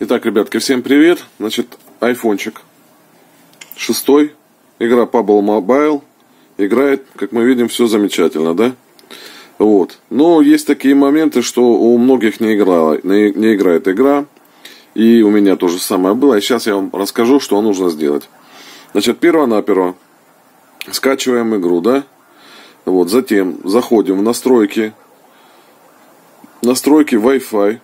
Итак, ребятки, всем привет. Значит, айфончик шестой, игра Pubble Mobile. Играет, как мы видим, все замечательно, да? Вот. Но есть такие моменты, что у многих не, играла, не, не играет игра. И у меня то же самое было. И сейчас я вам расскажу, что нужно сделать. Значит, перво-наперво скачиваем игру, да? Вот, затем заходим в настройки. Настройки Wi-Fi.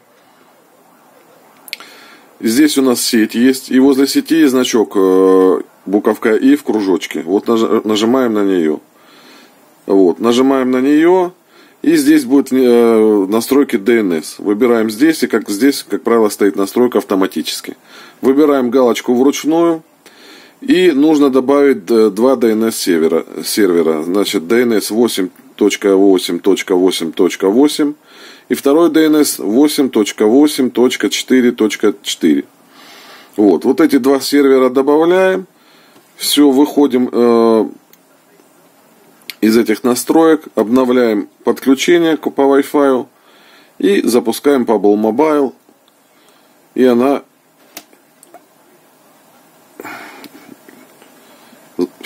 Здесь у нас сеть есть, и возле сети есть значок, э, буковка И в кружочке. Вот нажимаем на нее. Вот, нажимаем на нее, и здесь будет э, настройки DNS. Выбираем здесь, и как здесь, как правило, стоит настройка автоматически. Выбираем галочку вручную, и нужно добавить э, два DNS сервера. сервера. Значит, DNS 8.8.8.8 и второй DNS 8.8.4.4. Вот, вот эти два сервера добавляем. Все, выходим э, из этих настроек, обновляем подключение по Wi-Fi и запускаем Pubble Mobile. И она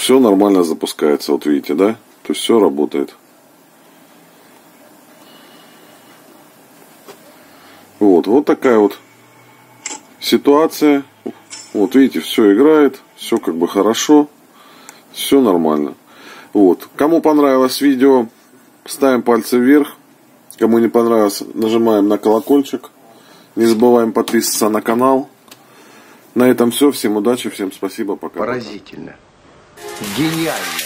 все нормально запускается, вот видите, да? То есть все работает. Вот, вот такая вот ситуация. Вот видите, все играет, все как бы хорошо, все нормально. Вот. Кому понравилось видео, ставим пальцы вверх. Кому не понравилось, нажимаем на колокольчик. Не забываем подписываться на канал. На этом все. Всем удачи, всем спасибо, пока. Поразительно гениально.